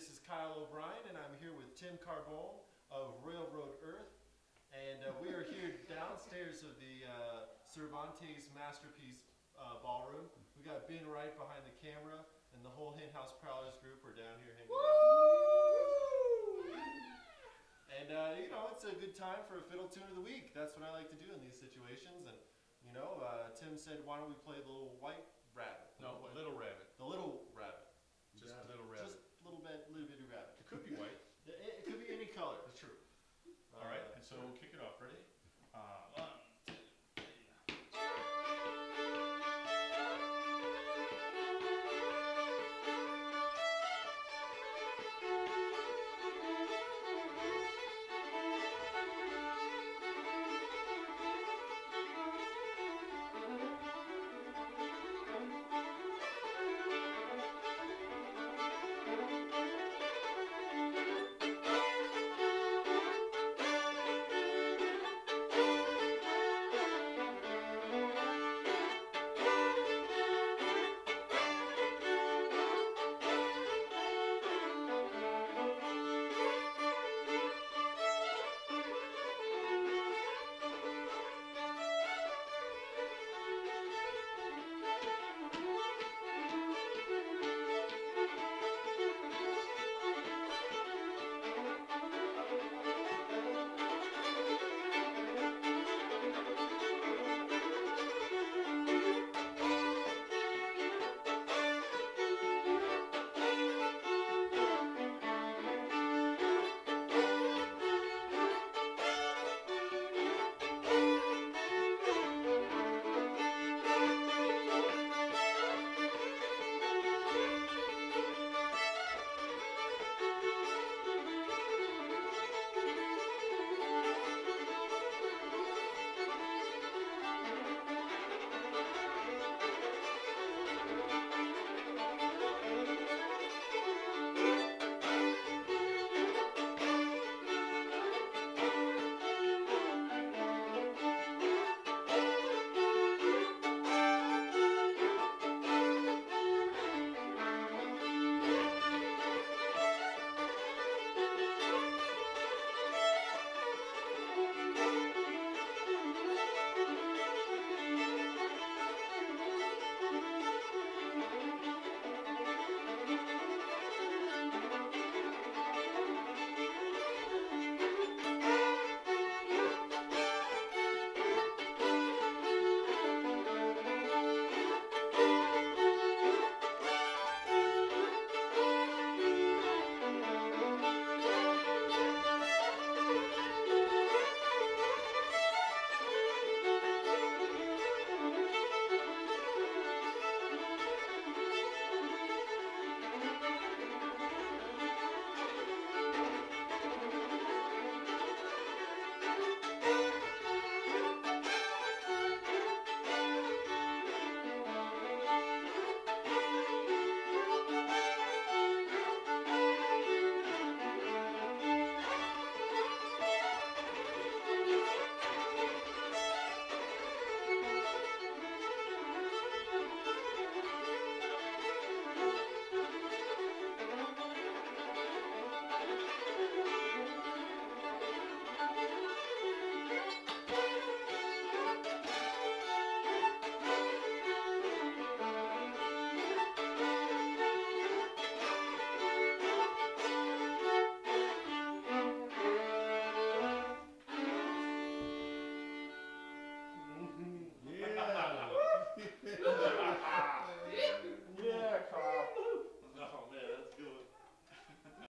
this is Kyle O'Brien, and I'm here with Tim Carbone of Railroad Earth. And uh, we are here downstairs of the uh, Cervantes Masterpiece uh, Ballroom. We got Ben Wright behind the camera, and the whole Henhouse Prowlers group are down here hanging out. And uh, you know, it's a good time for a fiddle tune of the week. That's what I like to do in these situations. And you know, uh, Tim said, why don't we play the little white rabbit? No, Little Rabbit.